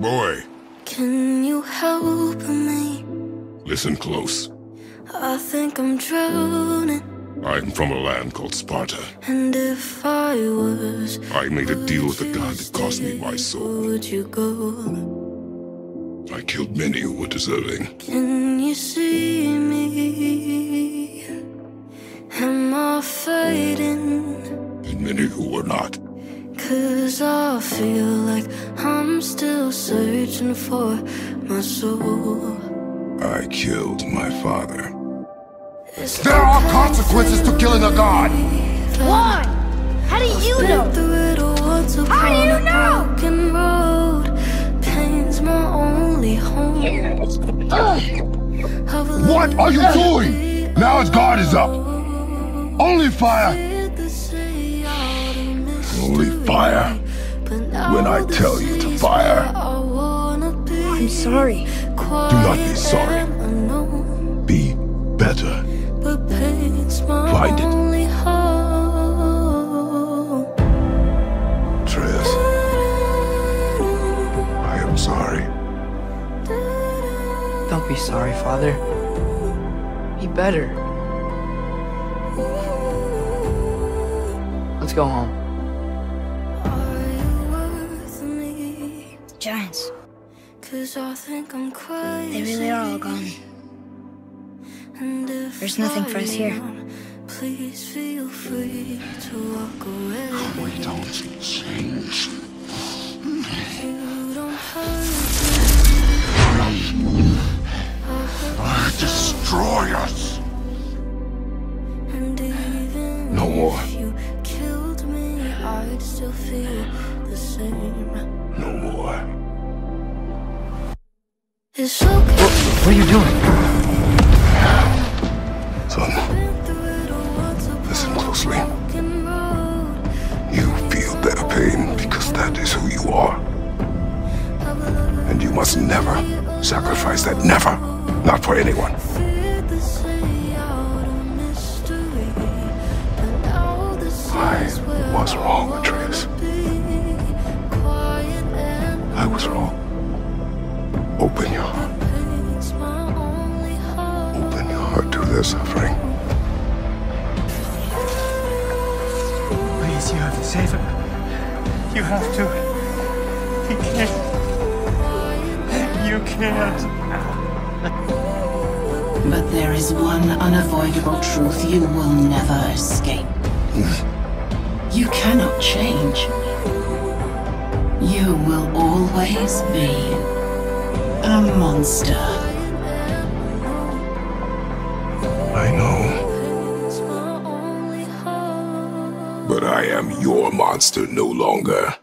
Boy, Can you help me? listen close. I think I'm drowning. I'm from a land called Sparta. And if I was, I made a deal with a god that cost me my soul. would you go? I killed many who were deserving. Can you see me? Am I fading? and many who were not. Cause I feel like searching for my soul. I killed my father. It's There are consequences to killing a god. Why? How do you know? How do you know? Broken road, pain's my only home. What are you doing? Now his guard is up. Only fire. Only fire when I tell you to fire. I'm sorry. Do not be sorry. Be better. Find it. Triss, I am sorry. Don't be sorry, Father. Be better. Let's go home. Giants. Cause I think I'm crazy. They really are all gone. And if There's nothing for us here. Please feel free to walk away. We don't change. You don't hurt ah, Destroy us. And even No more. if you killed me, I'd still feel the same. No more. It's okay. What are you doing? Son, listen closely. You feel their pain because that is who you are. And you must never sacrifice that. Never. Not for anyone. feared the say out of mystery. But now this I was wrong, Atreus. wanna be. Quiet and I was wrong. Heart their suffering. Please, you have to save him. You have to. He can't. You can't. But there is one unavoidable truth you will never escape. You cannot change. You will always be a monster. But I am your monster no longer.